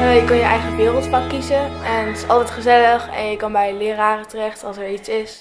Eh, je kan je eigen wereldvak kiezen en het is altijd gezellig en je kan bij leraren terecht als er iets is.